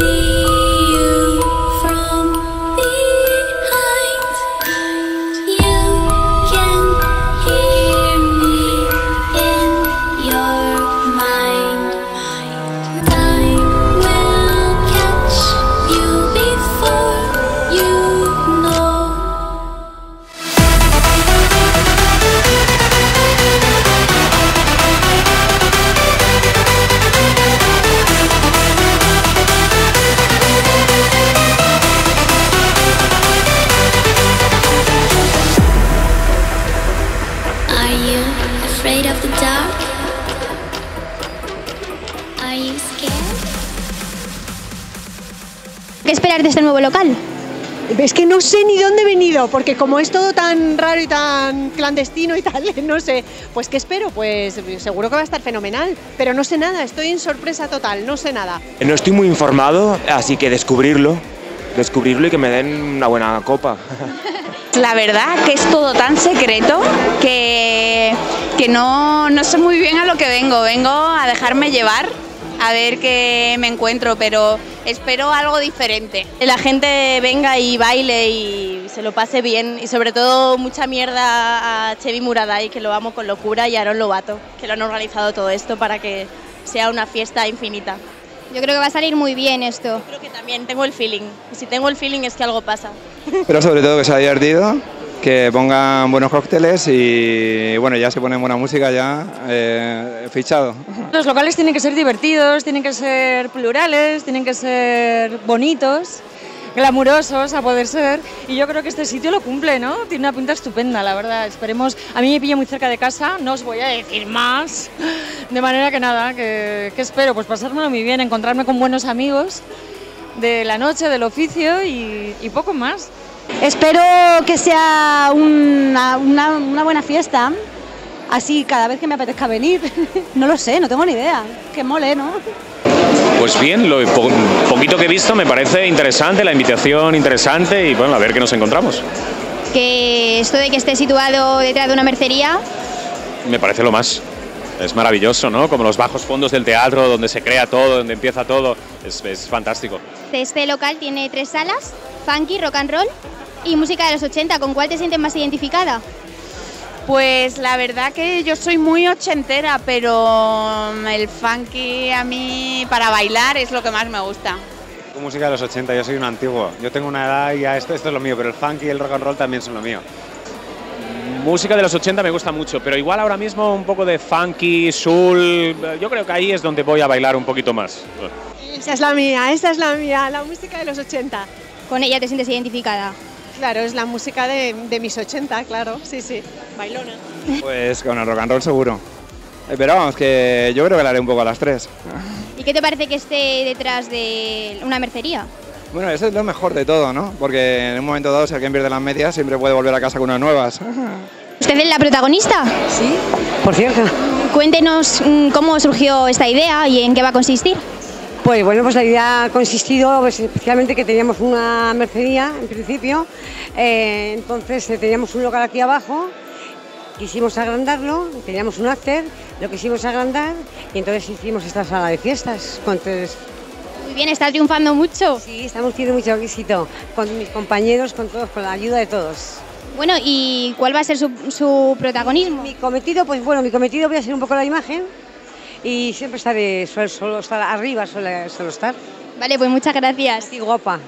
see ¿Qué esperar de este nuevo local? Es que no sé ni dónde he venido, porque como es todo tan raro y tan clandestino y tal, no sé. Pues ¿qué espero? Pues seguro que va a estar fenomenal, pero no sé nada, estoy en sorpresa total, no sé nada. No estoy muy informado, así que descubrirlo, descubrirlo y que me den una buena copa. La verdad que es todo tan secreto que, que no, no sé muy bien a lo que vengo. Vengo a dejarme llevar, a ver qué me encuentro, pero espero algo diferente. la gente venga y baile y se lo pase bien y sobre todo mucha mierda a Chevy Muraday que lo amo con locura y a Aaron Lobato que lo han organizado todo esto para que sea una fiesta infinita. Yo creo que va a salir muy bien esto. Creo que también tengo el feeling y si tengo el feeling es que algo pasa. Pero sobre todo que sea divertido, que pongan buenos cócteles y bueno, ya se pone buena música ya eh, fichado. Los locales tienen que ser divertidos, tienen que ser plurales, tienen que ser bonitos, glamurosos a poder ser. Y yo creo que este sitio lo cumple, ¿no? Tiene una pinta estupenda, la verdad. Esperemos. A mí me pilla muy cerca de casa, no os voy a decir más. De manera que nada, que, que espero pues pasármelo muy bien, encontrarme con buenos amigos de la noche, del oficio y, y poco más. Espero que sea una, una- una buena fiesta, así cada vez que me apetezca venir. No lo sé, no tengo ni idea. Que mole, ¿no? Pues bien, lo po- poquito que he visto me parece interesante, la invitación interesante y bueno, a ver qué nos encontramos. Que esto de que esté situado detrás de una mercería, Me parece lo más. Es maravilloso, ¿no? Como los bajos fondos del teatro, donde se crea todo, donde empieza todo. Es, es fantástico. este local tiene tres salas, funky, rock and roll y música de los 80. ¿Con cuál te sientes más identificada? Pues la verdad que yo soy muy ochentera, pero el funky a mí para bailar es lo que más me gusta. Música de los 80, yo soy un antiguo. Yo tengo una edad y ya esto, esto es lo mío, pero el funk y el rock and roll también son lo mío. Música de los 80 me gusta mucho, pero igual ahora mismo un poco de funky, soul. Yo creo que ahí es donde voy a bailar un poquito más. Esa es la mía, esa es la mía, la música de los 80. ¿Con ella te sientes identificada? Claro, es la música de, de mis 80, claro, sí, sí. Bailona. Pues con el rock and roll seguro. Eh, Pero vamos, que yo creo que la haré un poco a las tres. ¿Y qué te parece que esté detrás de una mercería? Bueno, eso es lo mejor de todo, ¿no? Porque en un momento dado, si alguien pierde las medias, siempre puede volver a casa con unas nuevas. ¿Usted es la protagonista? Sí, por cierto. Cuéntenos mm, cómo surgió esta idea y en qué va a consistir. Pues bueno, pues la idea ha consistido pues, especialmente que teníamos una mercería en principio, eh, entonces eh, teníamos un local aquí abajo, quisimos agrandarlo, teníamos un after, lo quisimos agrandar y entonces hicimos esta sala de fiestas. Entonces, Muy bien, está triunfando mucho. Sí, estamos teniendo mucho éxito con mis compañeros, con todos, con la ayuda de todos. Bueno, ¿y cuál va a ser su, su protagonismo? Mi cometido, pues bueno, mi cometido voy a ser un poco la imagen y siempre estaré, suelo, suelo estar arriba, suelo, suelo estar. Vale, pues muchas gracias. Y guapa.